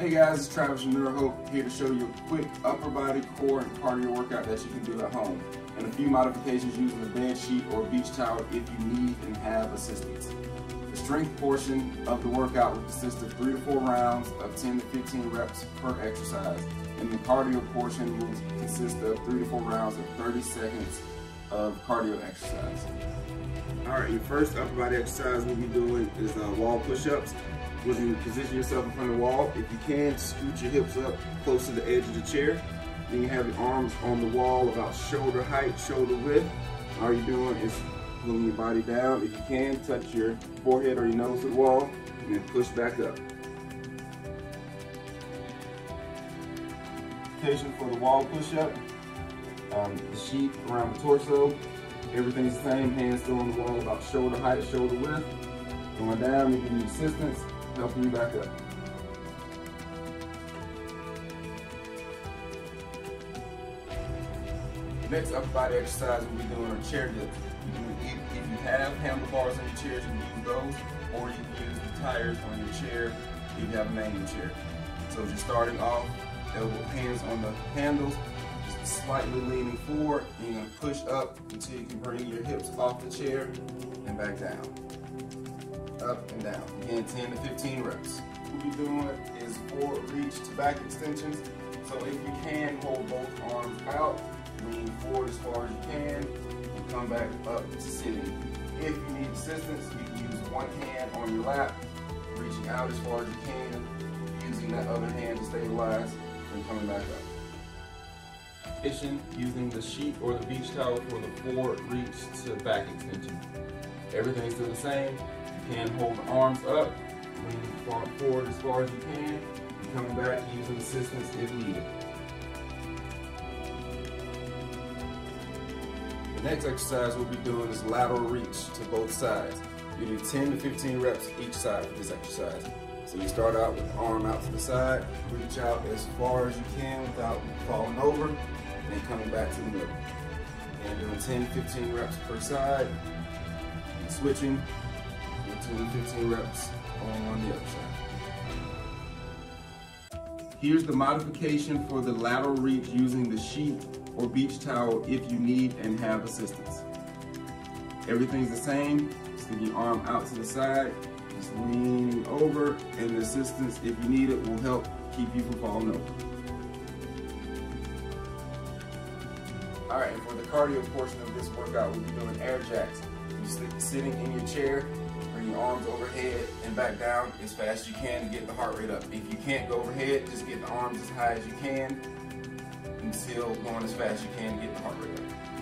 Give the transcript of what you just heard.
Hey guys, it's Travis from NeuroHope here to show you a quick upper body, core, and cardio workout that you can do at home, and a few modifications using a bed sheet or beach towel if you need and have assistance. The strength portion of the workout will consist of 3 to 4 rounds of 10 to 15 reps per exercise, and the cardio portion will consist of 3 to 4 rounds of 30 seconds of cardio exercise. Alright, your first upper body exercise we'll be doing is uh, wall push-ups was you position yourself in front of the wall. If you can, scoot your hips up close to the edge of the chair. Then you have your arms on the wall about shoulder height, shoulder width. All you're doing is pulling your body down. If you can, touch your forehead or your nose to the wall, and then push back up. Occasion for the wall push-up. Um, the sheet around the torso. Everything's the same, hands still on the wall about shoulder height, shoulder width. Going down, you need assistance helping you back up. Next upper body exercise we'll be doing are chair dips. You if, you have handlebars on your chairs, you can use those, or you can use the tires on your chair if you have a manual chair. So just starting off, elbow hands on the handles, slightly leaning forward, you're gonna push up until you can bring your hips off the chair and back down up and down. Again, 10 to 15 reps. What we'll be doing is forward reach to back extensions. So if you can, hold both arms out, lean forward as far as you can, and come back up to sitting. If you need assistance, you can use one hand on your lap, reaching out as far as you can, using that other hand to stabilize, and coming back up. Using the sheet or the beach towel for the forward reach to back extension. Everything's still the same, You can hold the arms up, lean forward as far as you can, and coming back using assistance if needed. The next exercise we'll be doing is lateral reach to both sides. You do 10 to 15 reps each side for this exercise. So you start out with the arm out to the side, reach out as far as you can without falling over, and coming back to the middle. And doing 10, 15 reps per side, and switching 10 15 reps on the other side. Here's the modification for the lateral reach using the sheet or beach towel if you need and have assistance. Everything's the same. Stick your arm out to the side, just leaning over, and the assistance, if you need it, will help keep you from falling over. All right, and for the cardio portion of this workout, we'll be doing air jacks. You're sitting in your chair, Bring your arms overhead and back down as fast as you can to get the heart rate up. If you can't go overhead, just get the arms as high as you can and still going as fast as you can to get the heart rate up.